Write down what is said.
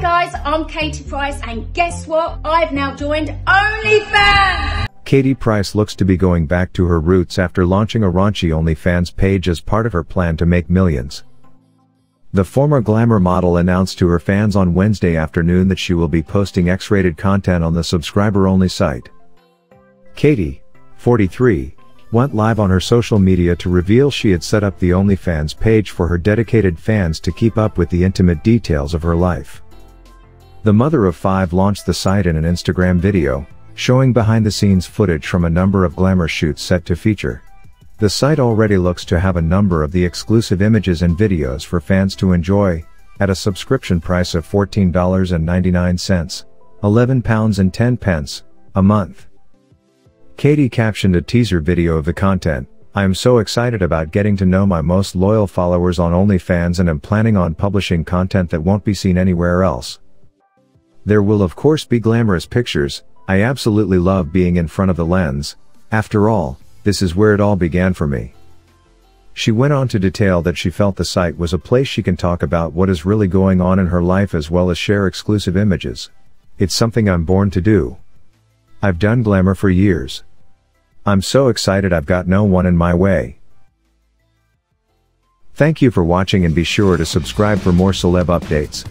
guys, I'm Katie Price and guess what? I've now joined OnlyFans! Katie Price looks to be going back to her roots after launching a raunchy OnlyFans page as part of her plan to make millions. The former glamour model announced to her fans on Wednesday afternoon that she will be posting X-rated content on the subscriber-only site. Katie, 43, went live on her social media to reveal she had set up the OnlyFans page for her dedicated fans to keep up with the intimate details of her life. The mother of five launched the site in an Instagram video, showing behind-the-scenes footage from a number of glamour shoots set to feature. The site already looks to have a number of the exclusive images and videos for fans to enjoy, at a subscription price of $14.99, £11 and 10 pence, a month. Katie captioned a teaser video of the content, I am so excited about getting to know my most loyal followers on OnlyFans and am planning on publishing content that won't be seen anywhere else. There will of course be glamorous pictures, I absolutely love being in front of the lens, after all, this is where it all began for me. She went on to detail that she felt the site was a place she can talk about what is really going on in her life as well as share exclusive images. It's something I'm born to do. I've done glamour for years. I'm so excited I've got no one in my way. Thank you for watching and be sure to subscribe for more celeb updates.